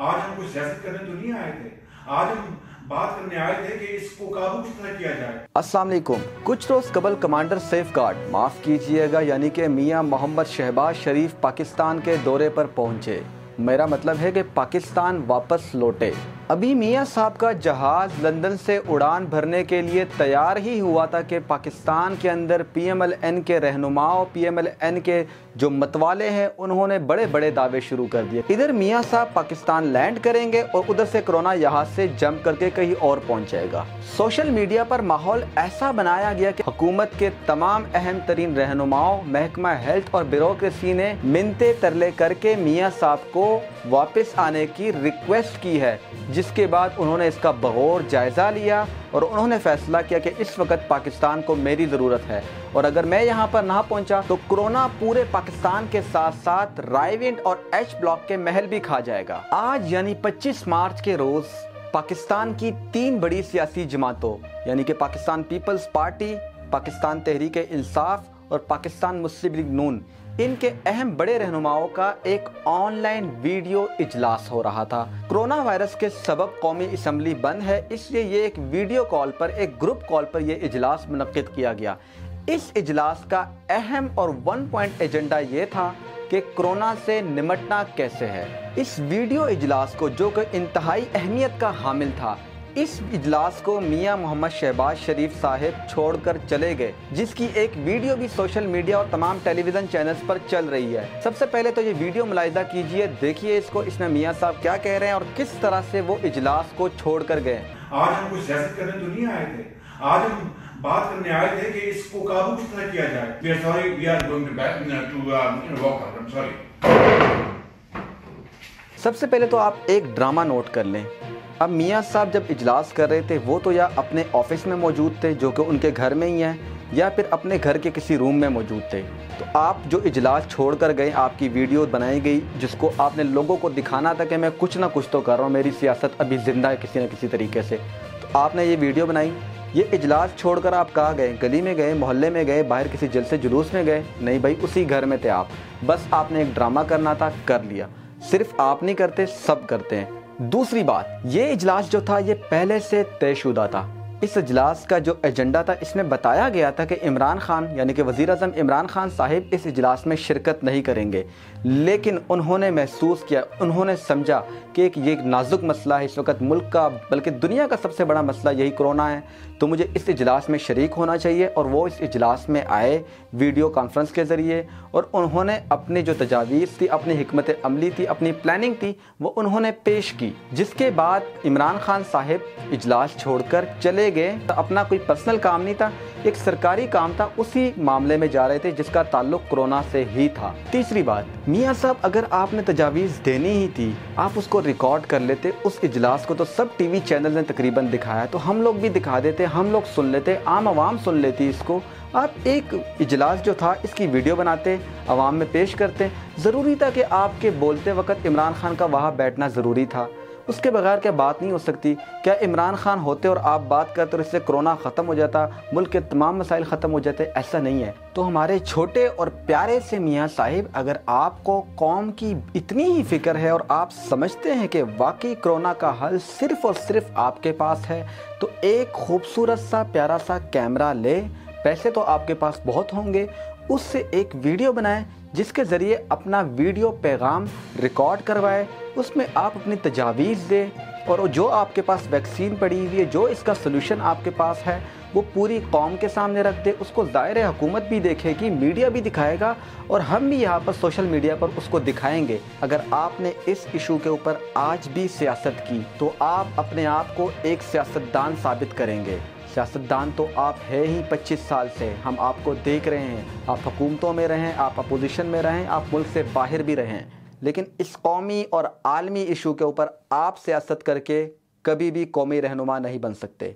آج ہم کچھ سیاست کرنے تو نہیں آئے تھے۔ آج ہم بات کرنے آئے تھے کہ اس کو قابو کس طرح کیا جائے۔ السلام علیکم۔ کچھ روز قبل کمانڈر سیف گارڈ، معاف کیجیے گا یعنی کہ میاں محمد شہباز شریف پاکستان کے دورے پر پہنچے۔ میرا مطلب ہے کہ پاکستان واپس لوٹے۔ ابھی میاں صاحب کا جہاز لندن سے اڑان بھرنے کے لیے تیار ہی ہوا تھا کہ پاکستان کے اندر پی ایم ایل این کے رہنماؤں پی ایم ایل این کے جو متوالے ہیں، انہوں نے بڑے بڑے دعوے شروع کر دیے۔ ادھر میاں صاحب پاکستان لینڈ کریں گے اور ادھر سے کرونا یہاں سے جمپ کر کے کہیں اور پہنچ جائے گا۔ سوشل میڈیا پر ماحول ایسا بنایا گیا کہ حکومت کے تمام اہم ترین رہنماؤں، محکمہ ہیلتھ اور بیوروکریسی نے منتے ترلے کر کے میاں صاحب کو واپس آنے کی ریکویسٹ کی ہے، جس کے بعد انہوں نے اس کا بغور جائزہ لیا اور انہوں نے فیصلہ کیا کہ اس وقت پاکستان کو میری ضرورت ہے۔ اور اگر میں یہاں پر نہ پہنچا تو کرونا پورے پاکستان کے ساتھ ساتھ رائیونٹ اور ایچ بلاک کے محل بھی کھا جائے گا۔ آج یعنی پچیس مارچ کے روز پاکستان کی تین بڑی سیاسی جماعتوں یعنی کہ پاکستان پیپلز پارٹی، پاکستان تحریک انصاف اور پاکستان مسلم لیگ نون ان کے اہم بڑے رہنماؤں کا ایک آن لائن ویڈیو اجلاس ہو رہا تھا۔ کرونا وائرس کے سبب قومی اسمبلی بند ہے، اس لیے یہ ایک ویڈیو کال پر، ایک گروپ کال پر یہ اجلاس منعقد کیا گیا۔ اس اجلاس کا اہم اور ون پوائنٹ ایجنڈا یہ تھا کہ کرونا سے نمٹنا کیسے ہے۔ اس ویڈیو اجلاس کو جو کہ انتہائی اہمیت کا حامل تھا اس اجلاس کو میاں محمد شہباز شریف صاحب چھوڑ کر چلے گئے جس کی ایک ویڈیو بھی سوشل میڈیا اور تمام ٹیلی ویژن چینلز پر چل رہی ہے۔ سب سے پہلے تو یہ ویڈیو ملاحظہ کیجیے دیکھیے اس کو اس میں میاں صاحب کیا کہہ رہے ہیں اور کس طرح سے وہ اجلاس کو چھوڑ کر گئے۔ آج ہم کچھ سیاست کرنے تو نہیں آئے تھے۔ آج ہم بات کرنے آئے تھے کہ اس کو قابو کس طرح کیا جائے۔ We are sorry, we are going to back to you know, walk out. I'm sorry. سب سے پہلے تو آپ ایک ڈرامہ نوٹ کر لیں۔ اب میاں صاحب جب اجلاس کر رہے تھے، وہ تو یا اپنے آفس میں موجود تھے، جو کہ ان کے گھر میں ہی ہیں، یا پھر اپنے گھر کے کسی روم میں موجود تھے۔ تو آپ جو اجلاس چھوڑ کر گئے، آپ کی ویڈیو بنائی گئی، جس کو آپ نے لوگوں کو دکھانا تھا کہ میں کچھ نہ کچھ تو کر رہا ہوں، میری سیاست ابھی زندہ ہے کسی نہ کسی طریقے سے۔ تو آپ نے یہ ویڈیو بنائی۔ یہ اجلاس چھوڑ کر آپ کہاں گئے؟ گلی میں گئے، محلے میں گئے، باہر کسی جلسے جلوس میں گئے؟ نہیں بھائی، اسی گھر میں تھے آپ۔ بس آپ نے ایک ڈرامہ کرنا تھا، کر لیا۔ صرف آپ نہیں کرتے، سب کرتے ہیں۔ دوسری بات یہ اجلاس جو تھا یہ پہلے سے طے شدہ تھا۔ اس اجلاس کا جو ایجنڈا تھا، اس میں بتایا گیا تھا کہ عمران خان یعنی کہ وزیر اعظم عمران خان صاحب اس اجلاس میں شرکت نہیں کریں گے۔ لیکن انہوں نے محسوس کیا، انہوں نے سمجھا کہ ایک یہ نازک مسئلہ ہے۔ اس وقت ملک کا، بلکہ دنیا کا سب سے بڑا مسئلہ یہی کرونا ہے۔ تو مجھے اس اجلاس میں شریک ہونا چاہیے اور وہ اس اجلاس میں آئے ویڈیو کانفرنس کے ذریعے۔ اور انہوں نے اپنی جو تجاویز تھی، اپنی حکمت عملی تھی، اپنی پلاننگ تھی، وہ انہوں نے پیش کی۔ جس کے بعد عمران خان صاحب اجلاس چھوڑ کر چلے چلے گئے، اپنا کوئی پرسنل کام نہیں تھا، ایک سرکاری کام تھا، اسی معاملے میں جا رہے تھے جس کا تعلق کرونا سے ہی تھا۔ تیسری بات، میاں صاحب اگر آپ نے تجاویز دینی ہی تھی، آپ اس کو ریکارڈ کر لیتے، اس اجلاس کو تو سب ٹی وی چینل نے تقریباً دکھایا، تو ہم لوگ بھی دکھا دیتے، ہم لوگ سن لیتے، عام عوام سن لیتی اس کو۔ آپ ایک اجلاس جو تھا، اس کی ویڈیو بناتے، عوام میں پیش کرتے۔ ضروری تھا کہ آپ کے بولتے وقت عمران خان کا وہاں بیٹھنا ضروری تھا۔ اس کے بغیر کیا بات نہیں ہو سکتی؟ کیا عمران خان ہوتے اور آپ بات کرتے اور اس سے کرونا ختم ہو جاتا، ملک کے تمام مسائل ختم ہو جاتے، ایسا نہیں ہے۔ تو ہمارے چھوٹے اور پیارے سے میاں صاحب، اگر آپ کو قوم کی اتنی ہی فکر ہے اور آپ سمجھتے ہیں کہ واقعی کرونا کا حل صرف اور صرف آپ کے پاس ہے، تو ایک خوبصورت سا، پیارا سا کیمرہ لے۔ پیسے تو آپ کے پاس بہت ہوں گے۔ اس سے ایک ویڈیو بنائیں جس کے ذریعے اپنا ویڈیو پیغام ریکارڈ کروائے، اس میں آپ اپنی تجاویز دیں اور جو آپ کے پاس ویکسین پڑی ہوئی ہے، جو اس کا سلوشن آپ کے پاس ہے، وہ پوری قوم کے سامنے رکھ دے، اس کو ظاہر حکومت بھی دیکھے گی، میڈیا بھی دکھائے گا اور ہم بھی یہاں پر سوشل میڈیا پر اس کو دکھائیں گے۔ اگر آپ نے اس ایشو کے اوپر آج بھی سیاست کی، تو آپ اپنے آپ کو ایک سیاستدان ثابت کریں گے۔ سیاستدان تو آپ ہے ہی پچیس سال سے۔ ہم آپ کو دیکھ رہے ہیں۔ آپ حکومتوں میں رہیں، آپ اپوزیشن میں رہیں، آپ ملک سے باہر بھی رہیں۔ لیکن اس قومی اور عالمی ایشو کے اوپر آپ سیاست کر کے کبھی بھی قومی رہنما نہیں بن سکتے۔